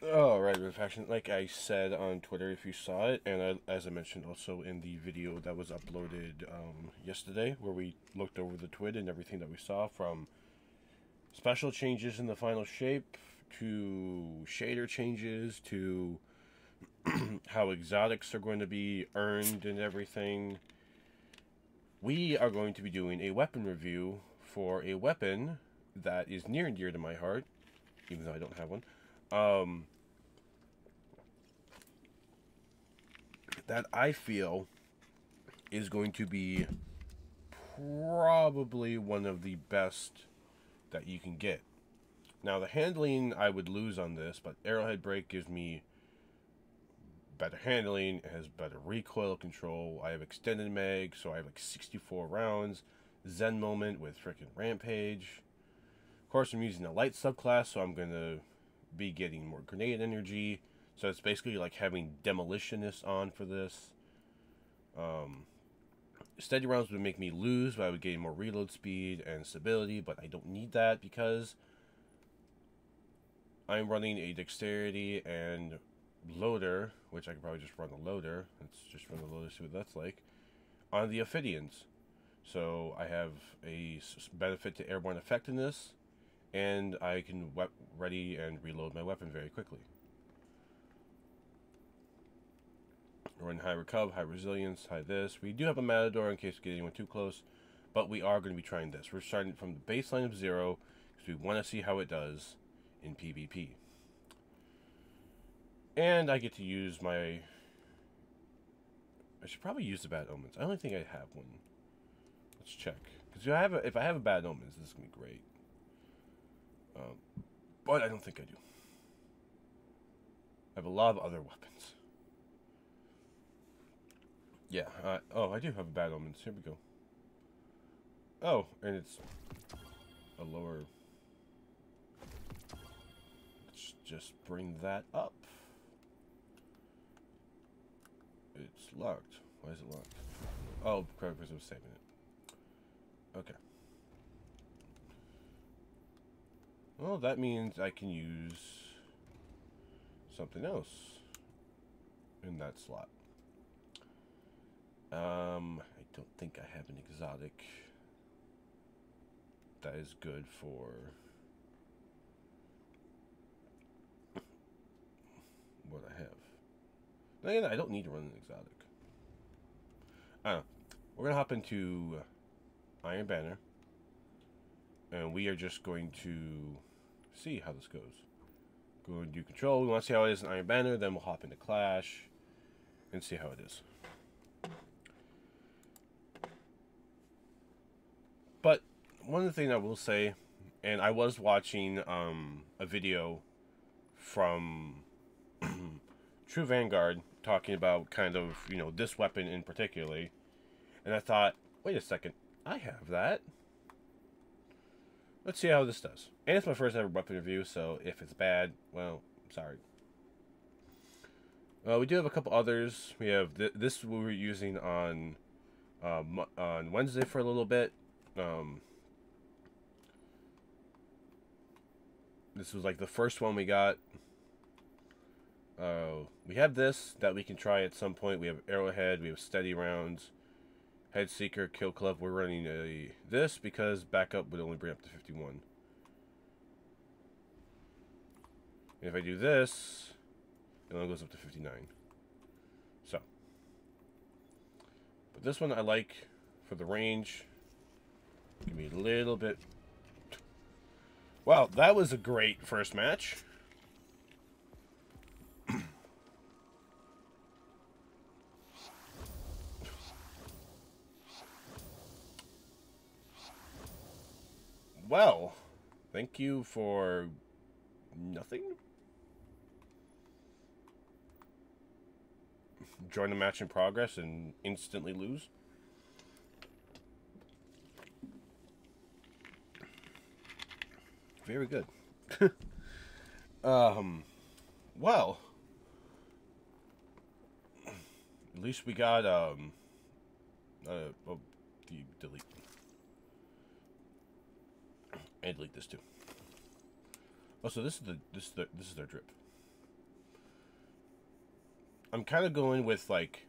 Oh, right, faction. Like I said on Twitter, if you saw it, and I, as I mentioned also in the video that was uploaded um, yesterday, where we looked over the twid and everything that we saw from special changes in the final shape to shader changes to how exotics are going to be earned and everything. We are going to be doing a weapon review for a weapon that is near and dear to my heart, even though I don't have one. Um, that I feel is going to be probably one of the best that you can get. Now, the handling I would lose on this, but Arrowhead Break gives me better handling, it has better recoil control. I have extended mag, so I have like 64 rounds. Zen Moment with freaking Rampage. Of course, I'm using a light subclass, so I'm going to be getting more grenade energy. So it's basically like having demolitionists on for this. Um, steady rounds would make me lose, but I would gain more reload speed and stability, but I don't need that because I'm running a dexterity and loader, which I could probably just run the loader. Let's just run the loader, see what that's like, on the Ophidians. So I have a benefit to airborne effectiveness, and I can ready and reload my weapon very quickly. Run high recov, high resilience, high this. We do have a Matador in case we get anyone too close, but we are going to be trying this. We're starting from the baseline of zero because we want to see how it does in PvP. And I get to use my... I should probably use the Bad Omens. I don't think I have one. Let's check. Because if I have a, if I have a Bad Omens, this is going to be great. Um, but I don't think I do. I have a lot of other weapons. Yeah. Uh, oh, I do have a Bad Omens. Here we go. Oh, and it's a lower... Let's just bring that up. It's locked. Why is it locked? Oh, because I was saving it. Okay. Well, that means I can use something else in that slot. Um, I don't think I have an exotic that is good for what I have. Again, I don't need to run an exotic. Know. We're going to hop into Iron Banner. And we are just going to see how this goes. Go and do control. We want to see how it is in Iron Banner. Then we'll hop into Clash and see how it is. But one of the things I will say, and I was watching um, a video from True Vanguard talking about kind of, you know, this weapon in particularly. And I thought, wait a second, I have that. Let's see how this does. And it's my first ever weapon review, so if it's bad, well, sorry. Uh, we do have a couple others. We have th this we were using on uh, on Wednesday for a little bit. Um, this was like the first one we got. Uh, we have this that we can try at some point. We have Arrowhead. We have Steady Rounds. Head Seeker, Kill Clip. We're running a this because backup would only bring up to 51. And if I do this, it only goes up to 59. So. But this one I like for the range. Give me a little bit. Well, that was a great first match. well, thank you for nothing. Join the match in progress and instantly lose. Very good. um, well, at least we got um, uh, oh, delete and delete this too. Oh, so this is the this is the this is their drip. I'm kind of going with like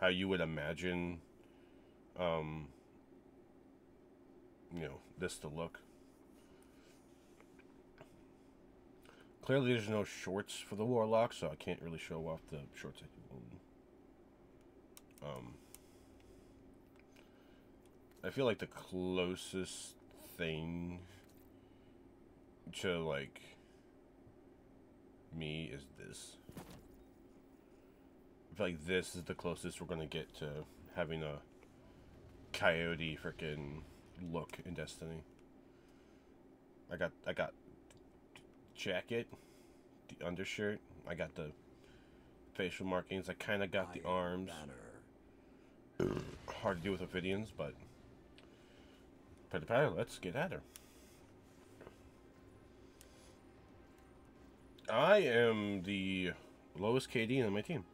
how you would imagine, um, you know, this to look. Clearly, there's no shorts for the Warlock, so I can't really show off the shorts I own. Um, I feel like the closest thing to like me is this. I feel like this is the closest we're gonna get to having a coyote freaking look in Destiny. I got I got jacket, the undershirt. I got the facial markings. I kind of got the arms. Hard to do with Ophidians, but Prepare, let's get at her. I am the lowest KD on my team.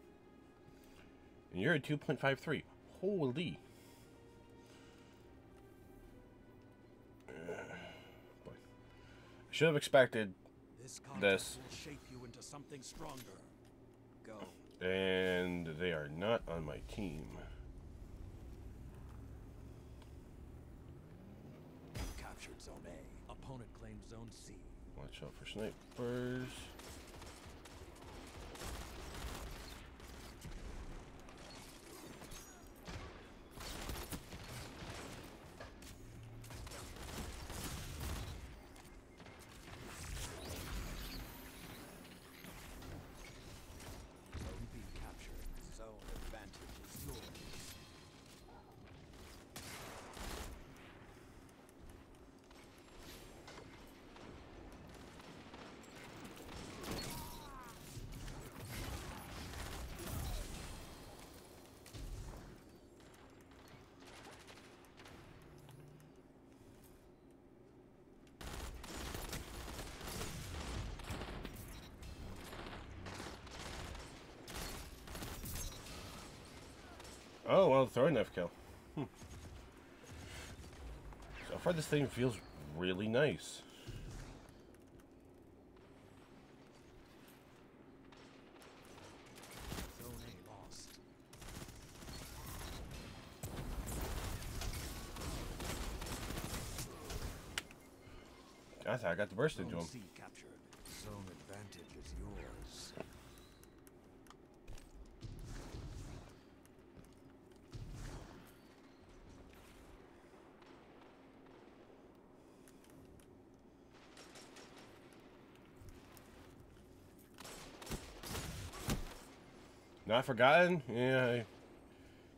And you're at 2.53. Holy. Uh, boy. I should have expected this. this. Will shape you into something stronger. Go. And they are not on my team. Captured zone A. Opponent claims zone C. Watch out for snipers. Oh, well, throwing knife kill. Hmm. So far, this thing feels really nice. I got the burst into him. Not forgotten? Yeah, I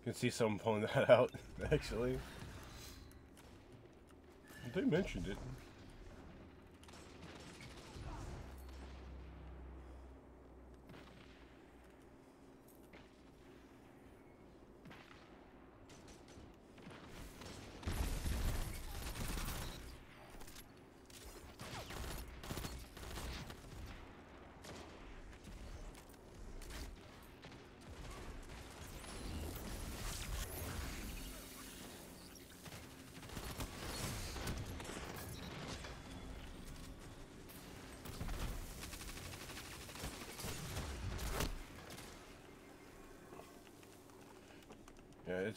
can see someone pulling that out, actually. They mentioned it.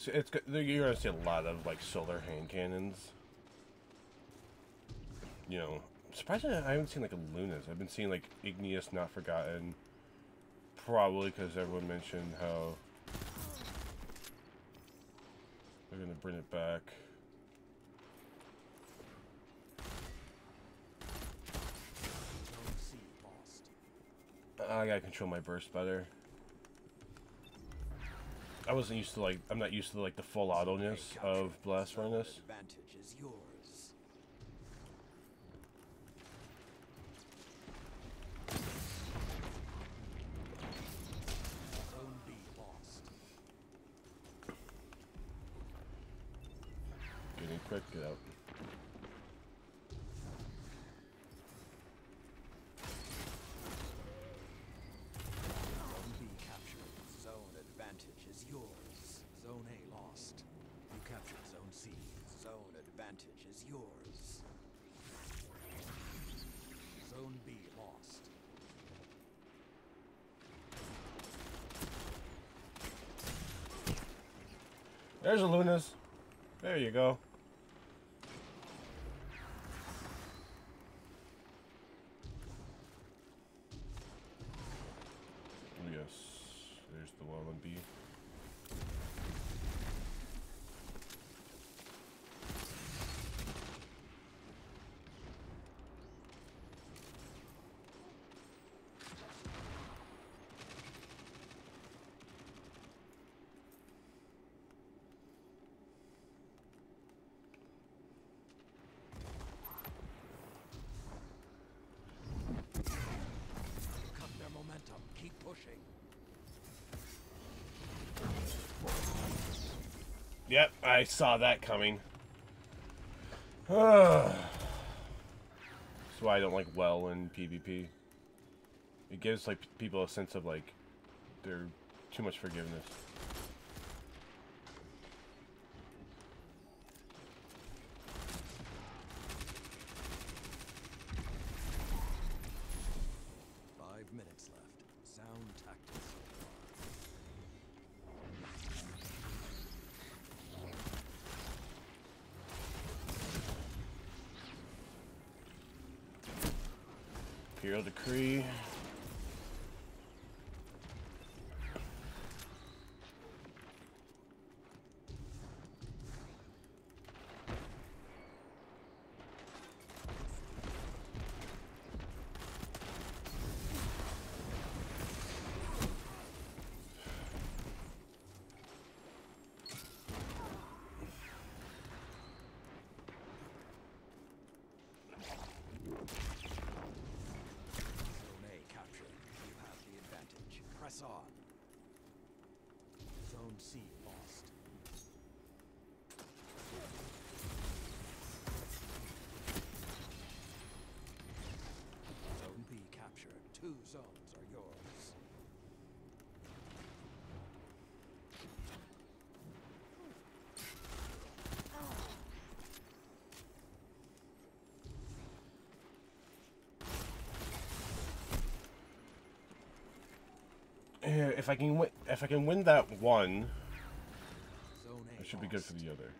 It's it's you're gonna see a lot of like solar hand cannons. You know, surprisingly, I haven't seen like a Luna's. I've been seeing like Igneous, Not Forgotten. Probably because everyone mentioned how they're gonna bring it back. I gotta control my burst better. I wasn't used to like I'm not used to like the full auto-ness of Blast Furnace. Getting There's a Lunas. There you go. Yes, there's the wall and B. Cut their momentum. Keep pushing. Yep, I saw that coming. That's why I don't like well in PvP. It gives like people a sense of like they're too much forgiveness. Five minutes left. Sound tactics. Imperial Decree. Zone A captured. You have the advantage. Press on. Zone C lost. Zone B captured. Two zones are yours. Eh, If I can win, if I can win that one, it should be good for the other.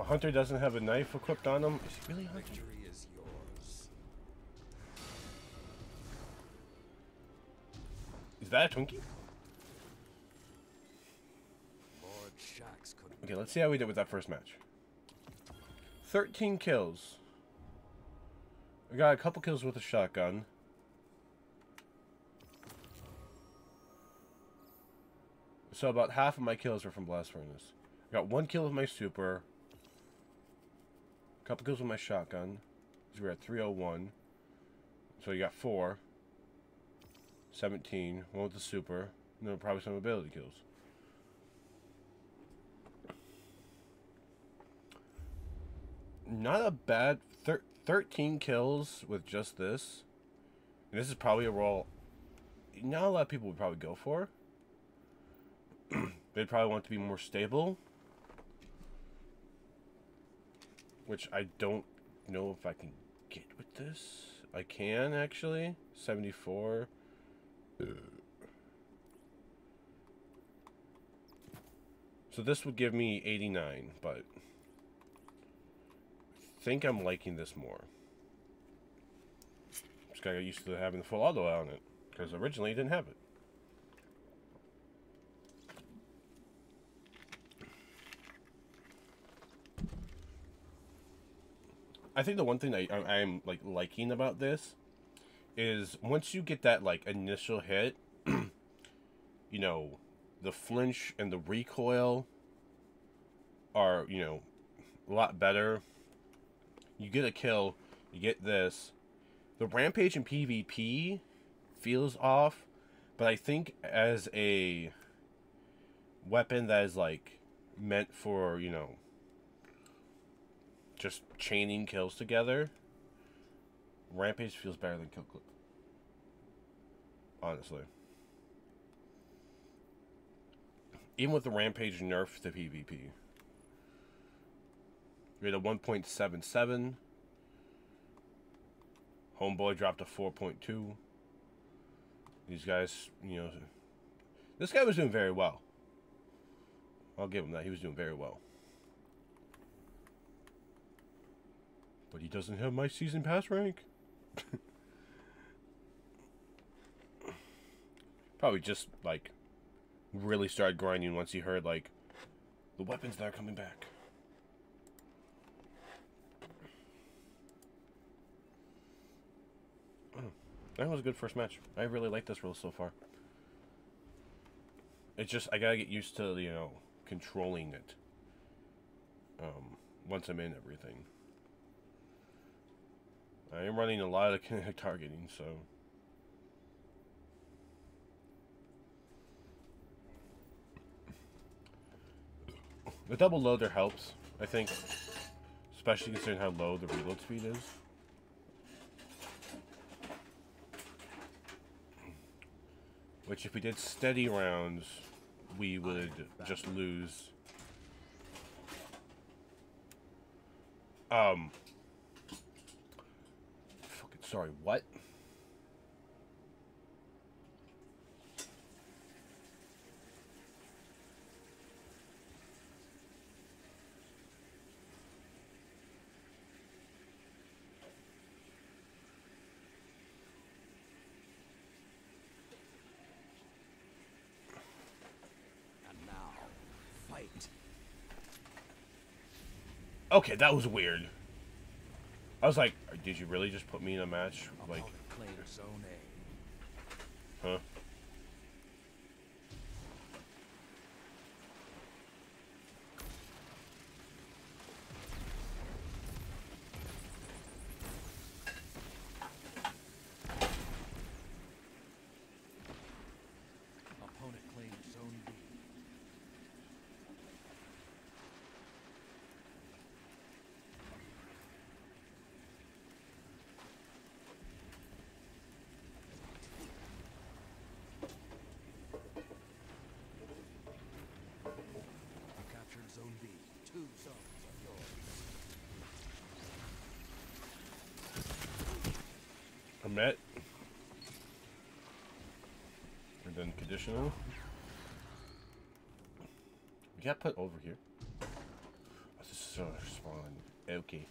A hunter doesn't have a knife equipped on him, is he really hunting? Is yours. Is that a Twinkie? Okay, let's see how we did with that first match. 13 kills. We got a couple kills with a shotgun. So about half of my kills were from Blast Furnace. I got one kill with my super. Couple kills with my shotgun. So we're at 301. So you got four. 17. One with the super. And then probably some ability kills. not a bad thir- 13 kills with just this. And this is probably a role not a lot of people would probably go for. They'd probably want to be more stable. Which I don't know if I can get with this. I can actually. 74. Uh. So this would give me 89, but I think I'm liking this more. Just gotta get used to having the full auto on it, because originally it didn't have it. I think the one thing that I, I'm like liking about this is once you get that like initial hit, you know, the flinch and the recoil are you know a lot better. You get a kill, you get this. The rampage in PvP feels off, but I think as a weapon that is like meant for you know just chaining kills together, Rampage feels better than Kill Clip. Honestly. Even with the Rampage nerf to PvP. We had a 1.77. Homeboy dropped a 4.2. These guys, you know, this guy was doing very well. I'll give him that. He was doing very well. But he doesn't have my season pass rank. Probably just like really started grinding once he heard like the weapons that are coming back. Oh, that was a good first match. I really like this rule so far. It's just I gotta get used to you know controlling it. Um, once I'm in everything. I am running a lot of kinetic targeting, so. The double loader helps, I think. Especially considering how low the reload speed is. Which if we did steady rounds, we would just lose. Um, Sorry, what? And now, fight. Okay, that was weird. I was like, did you really just put me in a match? Like, Opponent claimed zone A. huh? Opponent claimed zone B. You captured zone B. Two zones are yours. Met. And then conditional. We got put over here. Oh, this is so spawn. Okay.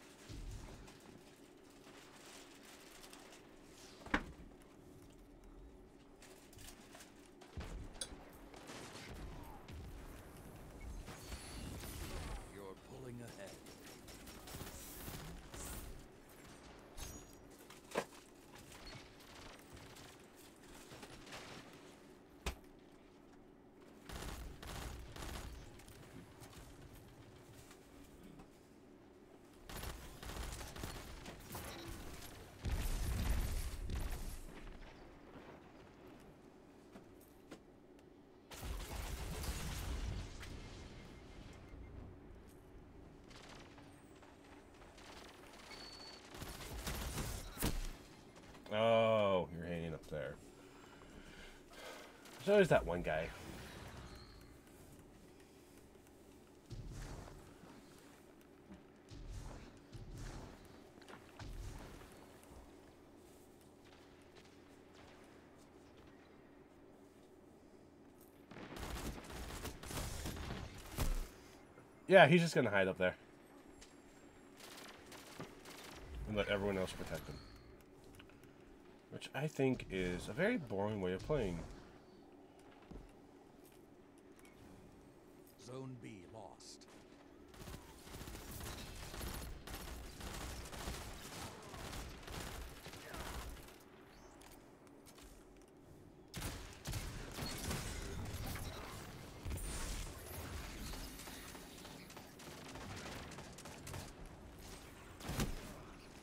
There's that one guy. Yeah, he's just gonna hide up there. And let everyone else protect him. Which I think is a very boring way of playing.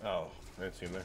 Oh, I didn't see him there.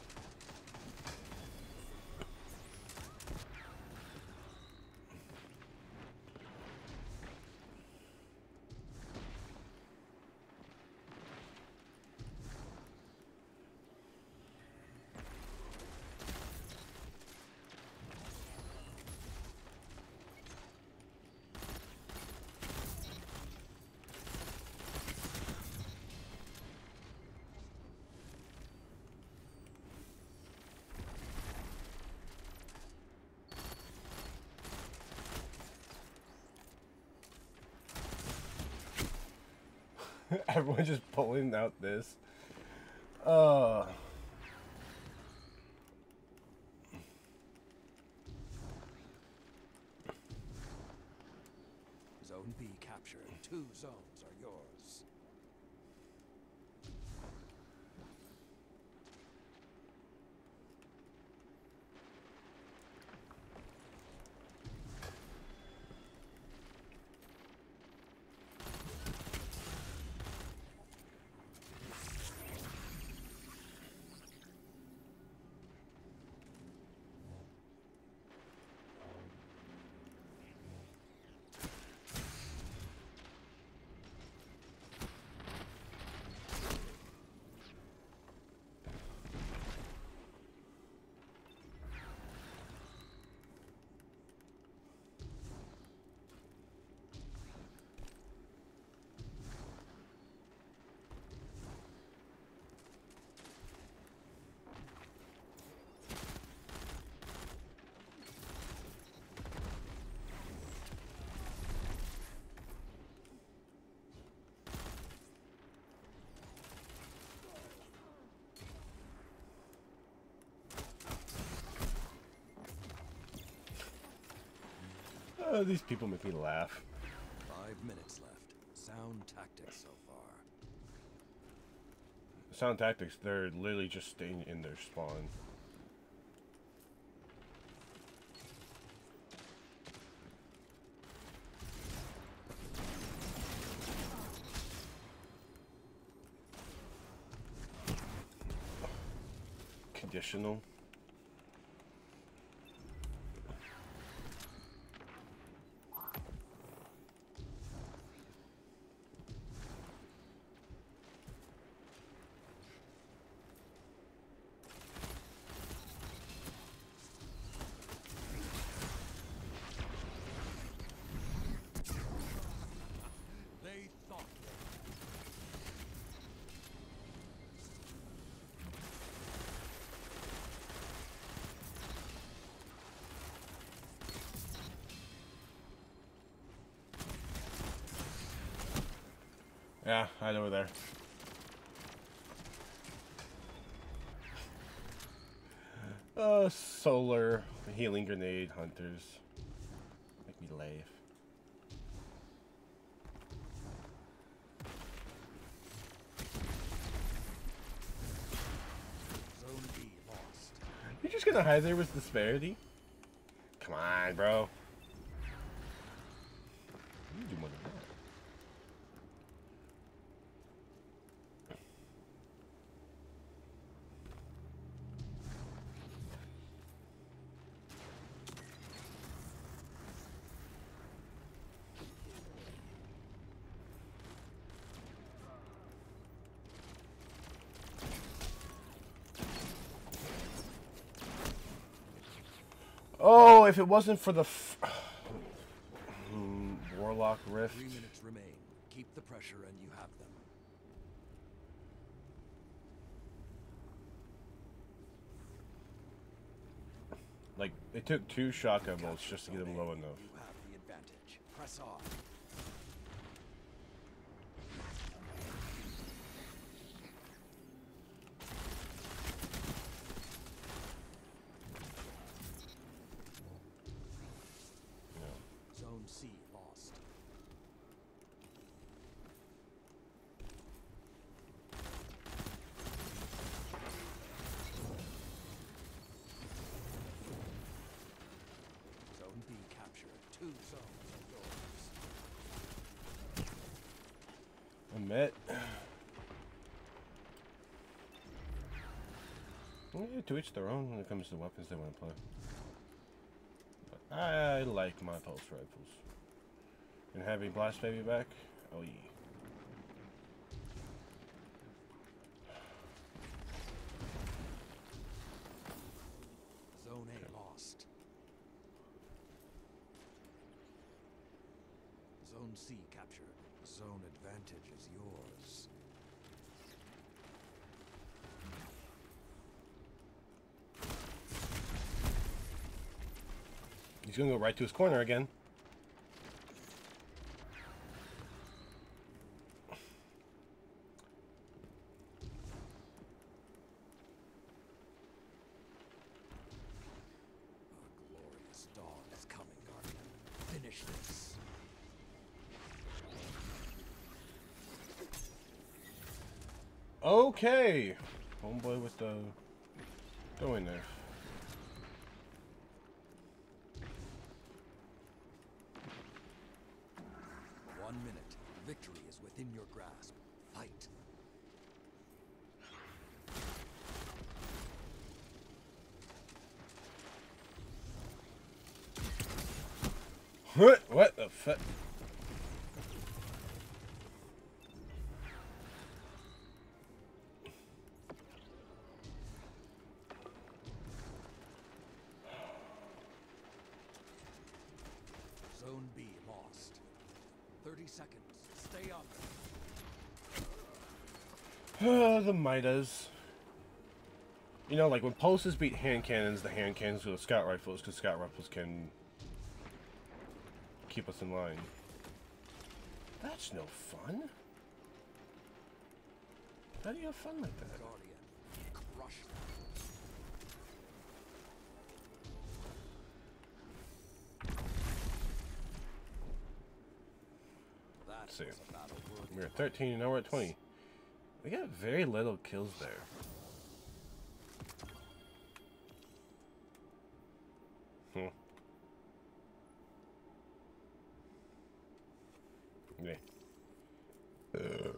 Everyone just pulling out this. Uh Zone B captured. Two zones are yours. Uh, these people make me laugh. Five minutes left. Sound tactics so far. Sound tactics, they're literally just staying in their spawn. Conditional. They thought Yeah, right over there. Uh, solar healing grenade hunters. Make me laugh. Zone B lost. You're just gonna hide there with disparity? Come on, bro. You do more than that. Oh, if it wasn't for the f- Warlock Rift. Three minutes remain. Keep the pressure and you have them. Like, it took two shotgun bolts just to get him low enough. You have the advantage. Press on. Two zones are yours. I met. Yeah, to each their own when it comes to weapons they want to play. But I like my pulse rifles. And having Blast Baby back? Oh yeah. Zone A lost. Zone C captured. Zone advantage is yours. He's gonna go right to his corner again. Okay. Homeboy with the going there. One minute. Victory is within your grasp. Fight. What? What the fuck? Zone B lost. 30 seconds. Stay up. the Midas. You know, like when pulses beat hand cannons, the hand cannons go to scout rifles because scout rifles can keep us in line. That's no fun. How do you have fun like that? That see. worthy We're at 13 and now we're at 20. We got very little kills there. Hmm. Yeah. Uh.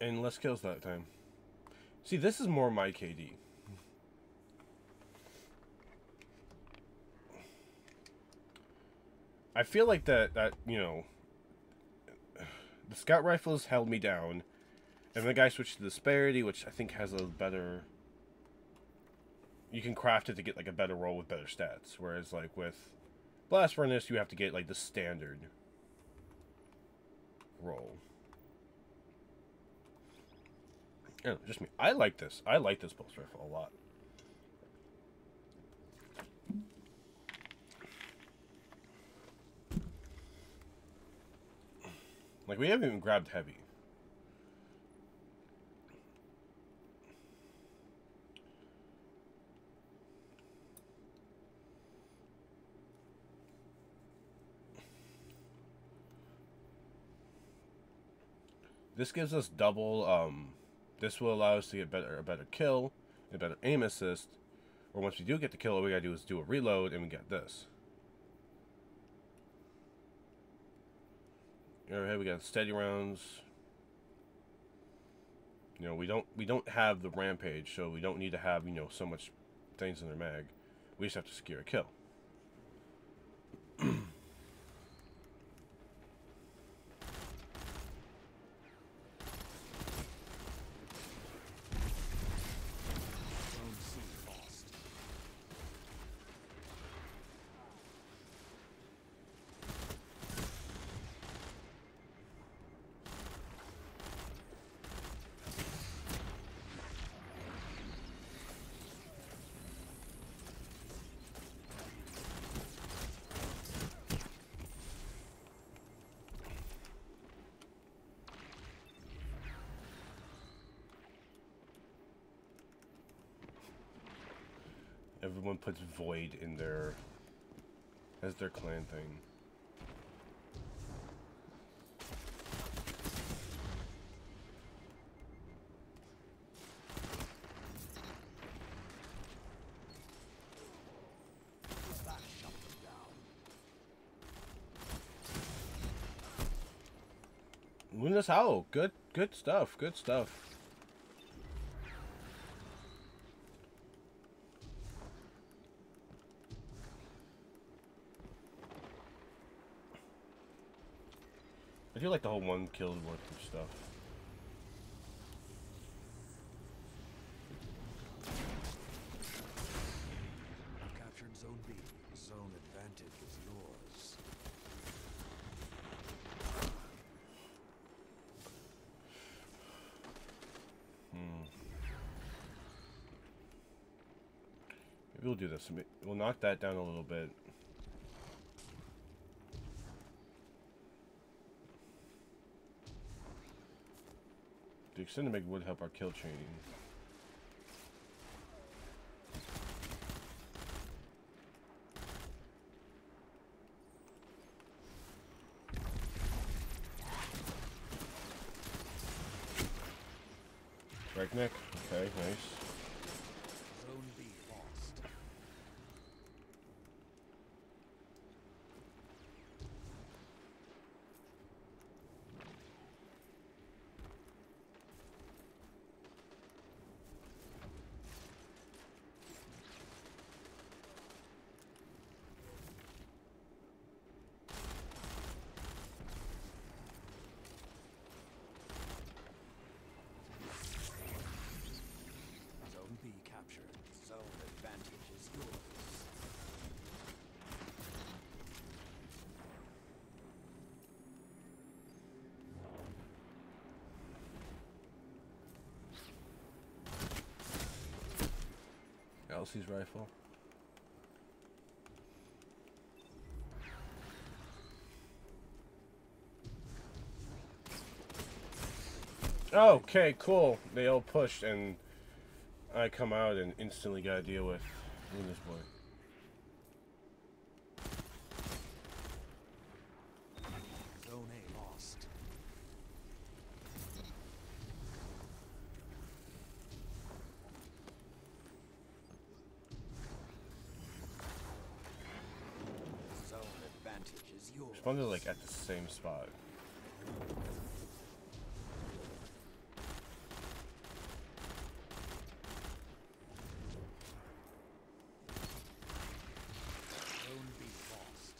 And less kills that time. See, this is more my KD. I feel like that that you know the scout rifles held me down, and the guy switched to the disparity, which I think has a better. You can craft it to get like a better roll with better stats, whereas like with blast furnace, you have to get like the standard roll. I know, just me. I like this. I like this pulse rifle a lot. Like we haven't even grabbed heavy. This gives us double. Um, this will allow us to get better a better kill, a better aim assist. Or once we do get the kill, all we gotta do is do a reload, and we get this. Overhead, we got steady rounds. You know, we don't we don't have the rampage, so we don't need to have you know so much things in their mag. We just have to secure a kill. Everyone puts void in their as their clan thing. Lunas Howl, good good stuff, good stuff. The whole one kill worth of stuff. Captured Zone B. Zone advantage is yours. Hmm. Maybe we'll do this. We'll knock that down a little bit. Extended mag would help our kill training. Breakneck. Okay, nice. Zone B lost. Zone B captured. Zone advantage is yours. Elsie's rifle. Okay, cool. They all pushed, and I come out and instantly got to deal with this boy. Zone A lost. Zone advantage yours. Spawned like at the same spot. Zone B lost.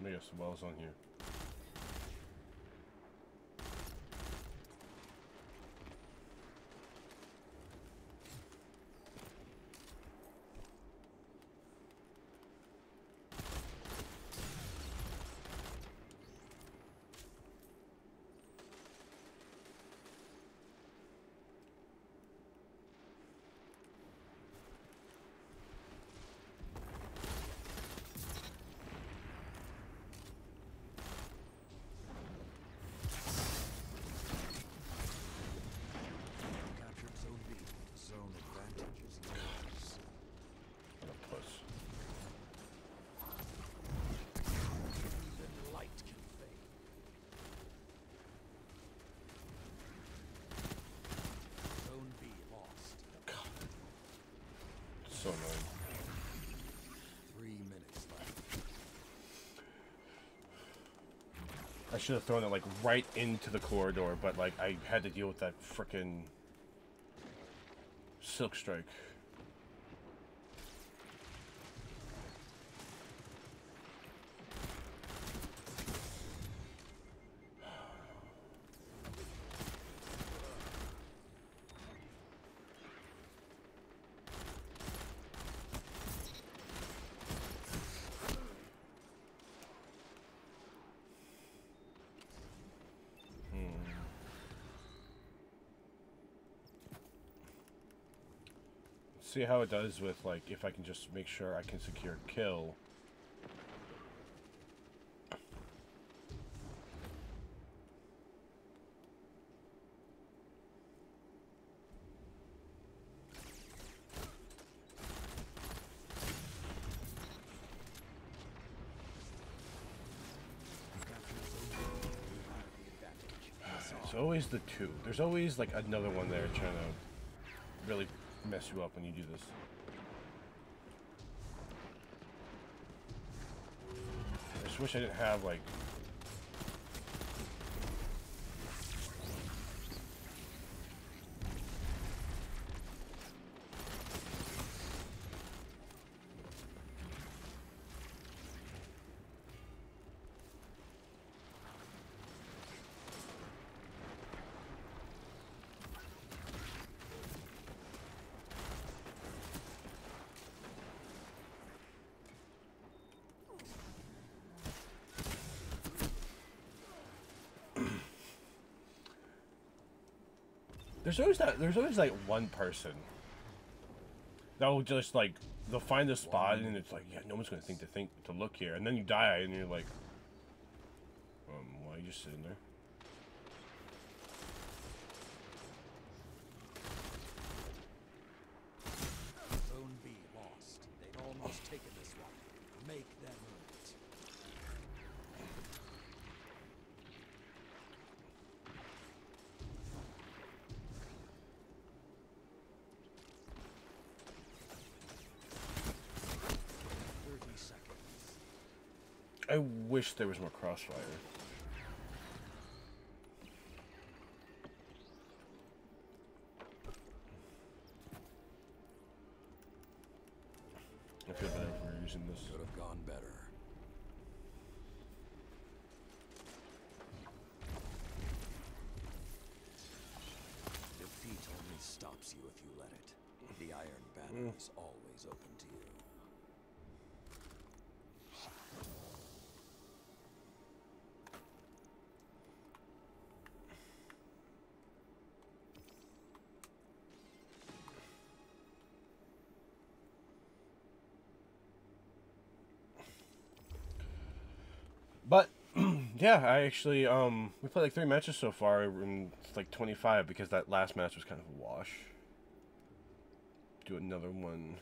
Let me get some wells on here. Captured Zone B. Zone advantage is yours. What a puss. Even light can fade. Zone B lost. So annoying. Three minutes left. I should have thrown it like right into the corridor, but like I had to deal with that frickin' silk strike. see how it does with, like, if I can just make sure I can secure kill. It's always the two. There's always, like, another one there trying to really mess you up when you do this. I just wish I didn't have like There's always that. There's always like one person that will just like they'll find a spot and it's like yeah, no one's gonna think to think to look here, and then you die and you're like, um, why are you just sitting there? Zone B lost. They've almost taken this one. Make them earn it. Thirty seconds. I wish there was more crossfire. I feel bad if we're using this. Could have gone better. Defeat only stops you if you let it. The Iron Banner is always open to you. But yeah, I actually um we played like three matches so far and it's like 25 because that last match was kind of a wash. Do another one.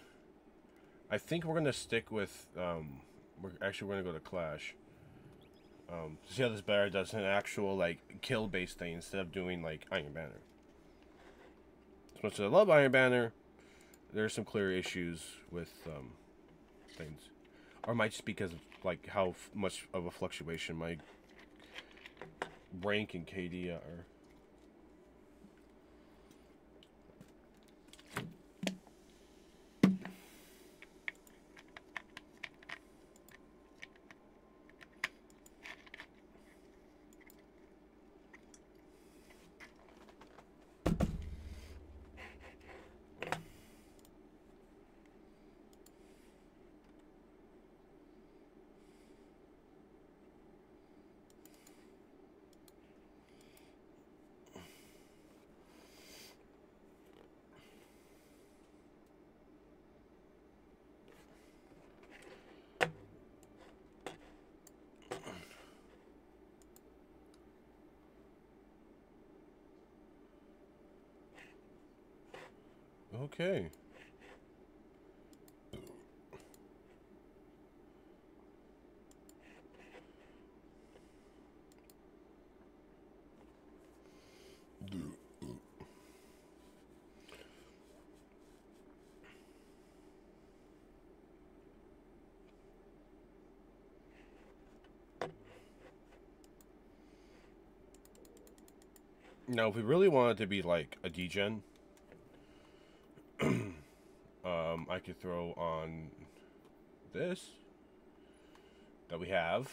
I think we're gonna stick with um we're actually we're gonna go to Clash. Um, see how this bear does an actual like kill based thing instead of doing like Iron Banner. As much as I love Iron Banner, there's some clear issues with um, things, or might just because of like how much of a fluctuation my rank and KD are. Okay. Now, if we really wanted to be like a degen, um, I could throw on this that we have.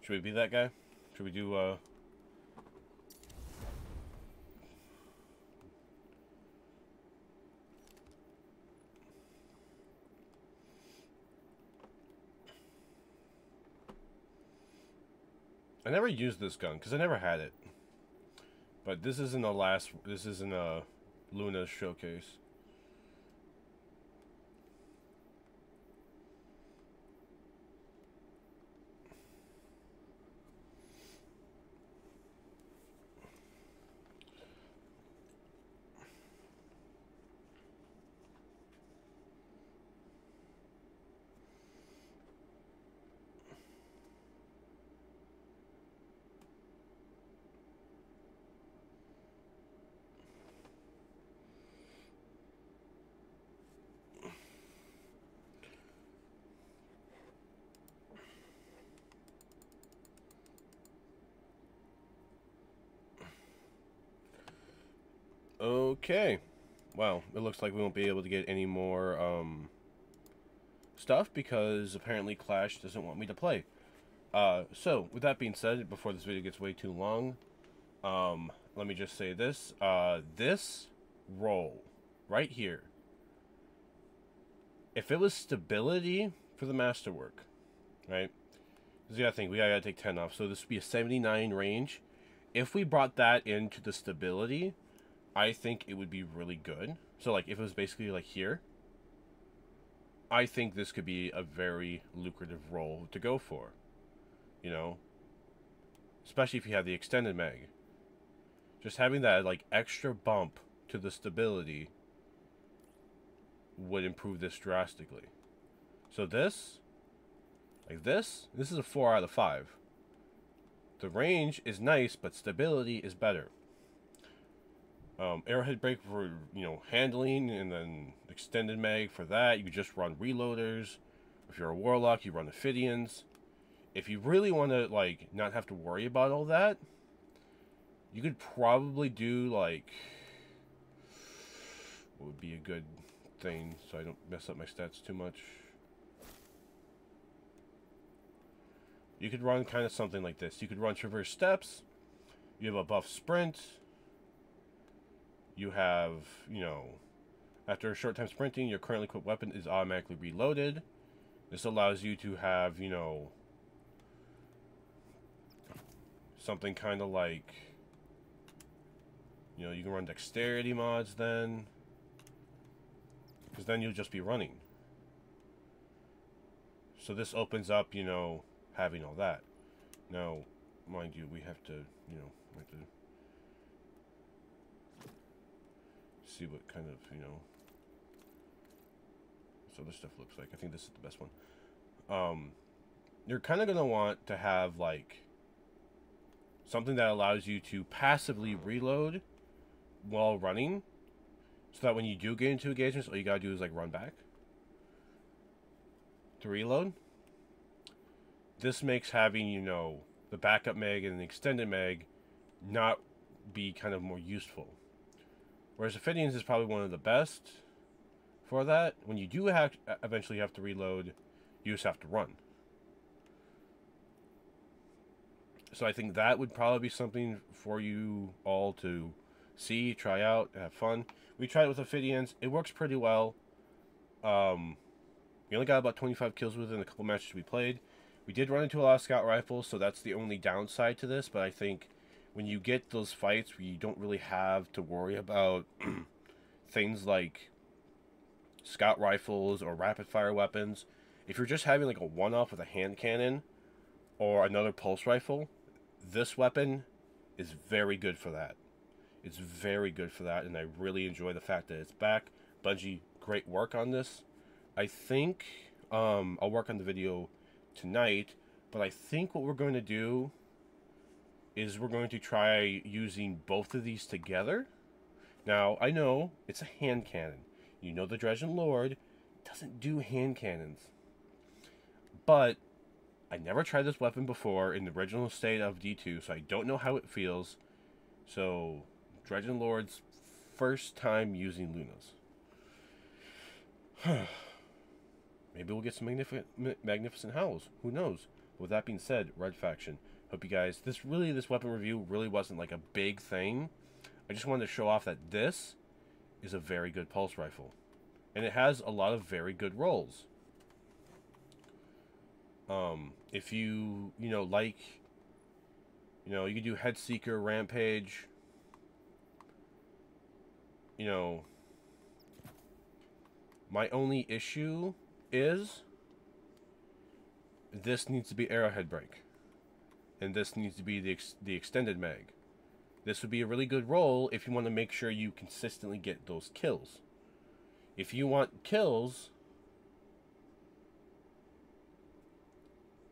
Should we be that guy? Should we do uh I never used this gun because I never had it. But this isn't the last. This isn't a Luna's showcase. Okay. Well, it looks like we won't be able to get any more um, stuff because apparently Clash doesn't want me to play. Uh, so, with that being said, before this video gets way too long, um, let me just say this. Uh, this roll right here, if it was stability for the masterwork, right? Because you gotta think, we gotta take 10 off. So this would be a 79 range. If we brought that into the stability, I think it would be really good. So like if it was basically like here, I think this could be a very lucrative role to go for. You know, especially if you have the extended mag. Just having that like extra bump to the stability would improve this drastically. So this, like this, this is a 4 out of 5. The range is nice, but stability is better. Um, arrowhead brake for, you know, handling, and then extended mag for that. You just run reloaders. If you're a warlock, you run Ophidians. If you really want to, like, not have to worry about all that, you could probably do, like, what would be a good thing so I don't mess up my stats too much. You could run kind of something like this. You could run Transversive Steps. You have a buff sprint. You have, you know, after a short time sprinting, your currently equipped weapon is automatically reloaded. This allows you to have, you know, something kind of like, you know, you can run dexterity mods then. Because then you'll just be running. So this opens up, you know, having all that. Now, mind you, we have to, you know, have to see what kind of, you know, so this stuff looks like. I think this is the best one. Um, you're kind of going to want to have, like, something that allows you to passively reload while running so that when you do get into engagements, all you gotta do is like run back to reload. This makes having, you know, the backup mag and the extended mag not be kind of more useful. Whereas Ophidians is probably one of the best for that. When you do have eventually have to reload, you just have to run. So I think that would probably be something for you all to see, try out, have fun. We tried it with Ophidians. It works pretty well. Um, we only got about 25 kills within a couple matches we played. We did run into a lot of scout rifles, so that's the only downside to this. But I think when you get those fights where you don't really have to worry about things like scout rifles or rapid fire weapons, if you're just having like a one off with a hand cannon or another pulse rifle, this weapon is very good for that. It's very good for that, and I really enjoy the fact that it's back. Bungie, great work on this. I think um, I'll work on the video tonight, but I think what we're going to do is we're going to try using both of these together. Now, I know it's a hand cannon. You know the Dredgen Lord doesn't do hand cannons. But I never tried this weapon before in the original state of D2, so I don't know how it feels. So Dredgen Lord's first time using Lunas. Maybe we'll get some magnificent, magnificent howls. Who knows? With that being said, Red Faction. Hope you guys. This really, this weapon review really wasn't like a big thing. I just wanted to show off that this is a very good pulse rifle, and it has a lot of very good rolls. Um, if you you know like, you know, you can do Headseeker, Rampage you know, my only issue is this needs to be arrowhead brake. And this needs to be the, ex the extended mag. This would be a really good role if you want to make sure you consistently get those kills. If you want kills,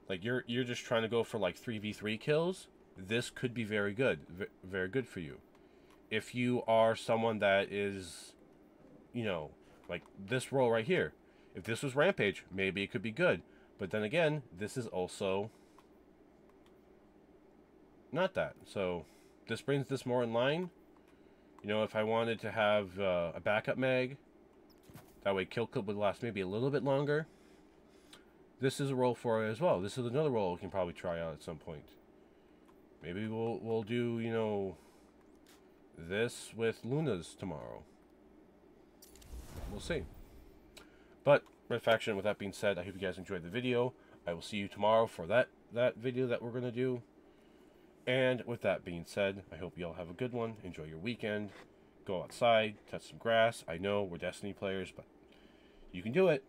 like you're you're just trying to go for like 3v3 kills, this could be very good, very good for you if you are someone that is, you know, like this role right here. If this was Rampage, maybe it could be good. But then again, this is also not that. So this brings this more in line. You know, if I wanted to have uh, a backup mag, that way kill clip would last maybe a little bit longer. This is a role for it as well. This is another role we can probably try out at some point. Maybe we'll we'll do you know this with Luna's tomorrow. We'll see. But Red Faction. With that being said, I hope you guys enjoyed the video. I will see you tomorrow for that that video that we're gonna do. And with that being said, I hope you all have a good one. Enjoy your weekend. Go outside, touch some grass. I know we're Destiny players, but you can do it.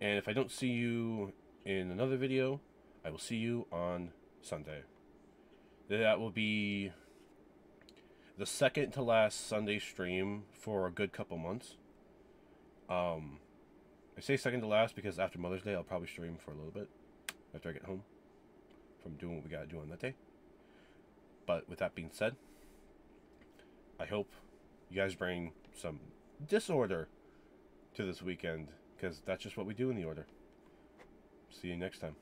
And if I don't see you in another video, I will see you on Sunday. That will be the second to last Sunday stream for a good couple months. Um, I say second to last because after Mother's Day, I'll probably stream for a little bit after I get home from doing what we gotta do on that day. But with that being said, I hope you guys bring some disorder to this weekend because that's just what we do in the order. See you next time.